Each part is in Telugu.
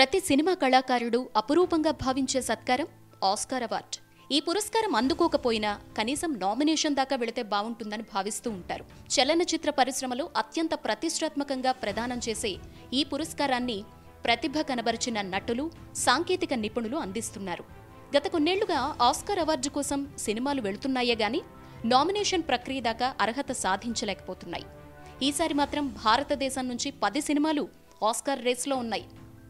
ప్రతి సినిమా కళాకారుడు అపురూపంగా భావించే సత్కారం ఆస్కార్ అవార్డ్. ఈ పురస్కారం అందుకోకపోయినా కనీసం నామినేషన్ దాకా వెళితే బాగుంటుందని భావిస్తూ ఉంటారు. చలనచిత్ర పరిశ్రమలో అత్యంత ప్రతిష్టాత్మకంగా ప్రదానం చేసే ఈ పురస్కారాన్ని ప్రతిభ కనబరిచిన నటులు సాంకేతిక నిపుణులు అందిస్తున్నారు. గత కొన్నేళ్ళుగా ఆస్కార్ అవార్డు కోసం సినిమాలు వెళుతున్నాయే గాని నామినేషన్ ప్రక్రియ దాకా అర్హత సాధించలేకపోతున్నాయి. ఈసారి మాత్రం భారతదేశం నుంచి పది సినిమాలు ఆస్కార్ రేస్లో ఉన్నాయి.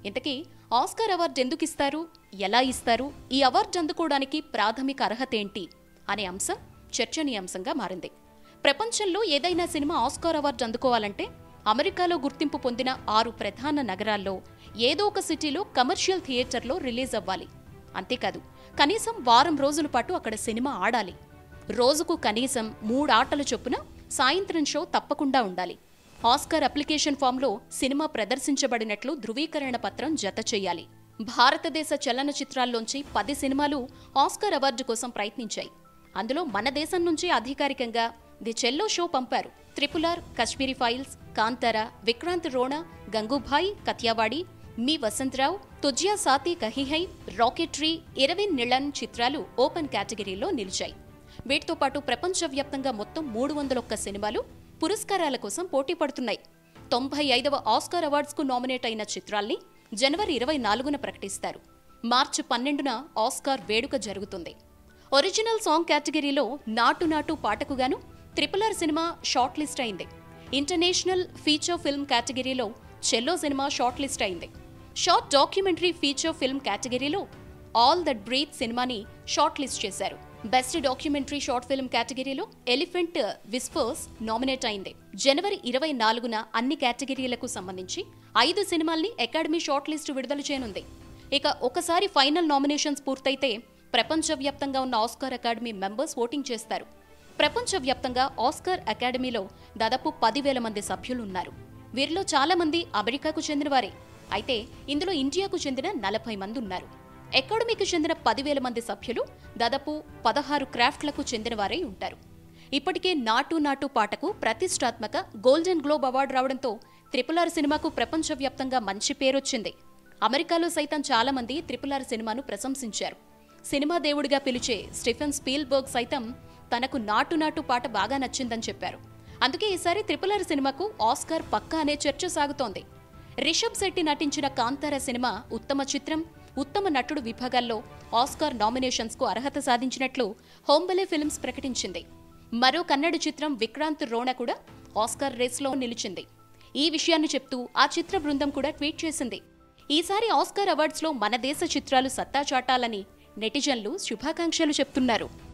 ఇంతకీ ఆస్కార్ అవార్డు ఎందుకు ఇస్తారు? ఎలా ఇస్తారు? ఈ అవార్డు అందుకోవడానికి ప్రాథమిక అర్హత ఏంటి? అనే అంశం చర్చనీయాంశంగా మారింది. ప్రపంచంలో ఏదైనా సినిమా ఆస్కార్ అవార్డు అందుకోవాలంటే అమెరికాలో గుర్తింపు పొందిన ఆరు ప్రధాన నగరాల్లో ఏదో ఒక సిటీలో కమర్షియల్ థియేటర్లో రిలీజ్ అవ్వాలి. అంతేకాదు కనీసం వారం రోజుల పాటు అక్కడ సినిమా ఆడాలి. రోజుకు కనీసం మూడు ఆటల చొప్పున సాయంత్రం షో తప్పకుండా ఉండాలి. ఆస్కార్ అప్లికేషన్ ఫామ్లో సినిమా ప్రదర్శించబడినట్లు ధృవీకరణ పత్రం జత చేయాలి. భారతదేశ చలనచిత్రాల్లోంచి పది సినిమాలు ఆస్కార్ అవార్డు కోసం ప్రయత్నించాయి. అందులో మన దేశం నుంచి అధికారికంగా ది చెల్లో షో పంపారు. Triple R Kashmiri files Kantara Vikrant Rona Gangubai Kathiawadi Me Vasantrao Tujhya Sathi Kahi Hi rocketry Iravin నిళన్ చిత్రాలు ఓపెన్ కేటగిరీలో నిలిచాయి. వీటితో పాటు ప్రపంచవ్యాప్తంగా మొత్తం మూడు వందల ఒక్క సినిమాలు పురస్కారాల కోసం పోటీ పడుతున్నాయి. తొంభై ఐదవ ఆస్కార్ అవార్డ్స్కు నామినేట్ అయిన చిత్రాల్ని జనవరి ఇరవై నాలుగున ప్రకటిస్తారు. మార్చి పన్నెండున ఆస్కార్ వేడుక జరుగుతుంది. ఒరిజినల్ సాంగ్ కేటగిరీలో నాటు నాటు పాటకుగాను త్రిపులర్ triple R cinema short list అయింది. ఇంటర్నేషనల్ ఫీచర్ ఫిల్మ్ కేటగిరీలో చెల్లో సినిమా షార్ట్ లిస్ట్ అయింది. షార్ట్ డాక్యుమెంటరీ ఫీచర్ ఫిల్మ్ కేటగిరీలో ఆల్ దట్ బ్రీత్ సినిమాని షార్ట్ లిస్ట్ చేశారు. బెస్ట్ డాక్యుమెంటరీ షార్ట్ ఫిల్మ్ కేటగిరీలో ఎలిఫెంట్ విస్పర్స్ నామినేట్ అయింది. జనవరి ఇరవై నాలుగున అన్ని కేటగిరీలకు సంబంధించి ఐదు సినిమాల్ని అకాడమీ షార్ట్ లిస్ట్ విడుదల చేయనుంది. ఇక ఒకసారి ఫైనల్ నామినేషన్స్ పూర్తయితే ప్రపంచవ్యాప్తంగా ఉన్న ఆస్కార్ అకాడమీ మెంబర్స్ ఓటింగ్ చేస్తారు. ప్రపంచవ్యాప్తంగా ఆస్కార్ అకాడమీలో దాదాపు పదివేల మంది సభ్యులు ఉన్నారు వీరిలో చాలామంది అమెరికాకు చెందినవారే. అయితే ఇందులో ఇండియాకు చెందిన నలభై మంది ఉన్నారు. అకాడమీకి చెందిన పదివేల మంది సభ్యులు దాదాపు పదహారు క్రాఫ్ట్లకు చెందినవారై ఉంటారు. ఇప్పటికే నాటు నాటు పాటకు ప్రతిష్టాత్మక గోల్డెన్ గ్లోబ్ అవార్డు రావడంతో త్రిపుల్ ఆర్ సినిమాకు ప్రపంచవ్యాప్తంగా మంచి పేరొచ్చింది. అమెరికాలో సైతం చాలా మంది త్రిపుల్ ఆర్ సినిమాను ప్రశంసించారు. సినిమా దేవుడిగా పిలిచే స్టీఫెన్ స్పీల్బర్గ్ సైతం తనకు నాటు నాటు పాట బాగా నచ్చిందని చెప్పారు. అందుకే ఈసారి త్రిపుల్ ఆర్ సినిమాకు ఆస్కార్ పక్కా అనే చర్చ సాగుతోంది. రిషబ్ శెట్టి నటించిన కాంతార సినిమా ఉత్తమ చిత్రం ఉత్తమ నటుడు విభాగాల్లో ఆస్కార్ నామినేషన్స్కు అర్హత సాధించినట్లు హోంబలే ఫిల్మ్స్ ప్రకటించింది. మరో కన్నడ చిత్రం విక్రాంత్ రోణ కూడా ఆస్కార్ రేస్లో నిలిచింది. ఈ విషయాన్ని చెప్తూ ఆ చిత్ర బృందం కూడా ట్వీట్ చేసింది. ఈసారి ఆస్కార్ అవార్డ్స్లో మన దేశ చిత్రాలు సత్తా చాటాలని నెటిజన్లు శుభాకాంక్షలు చెప్తున్నారు.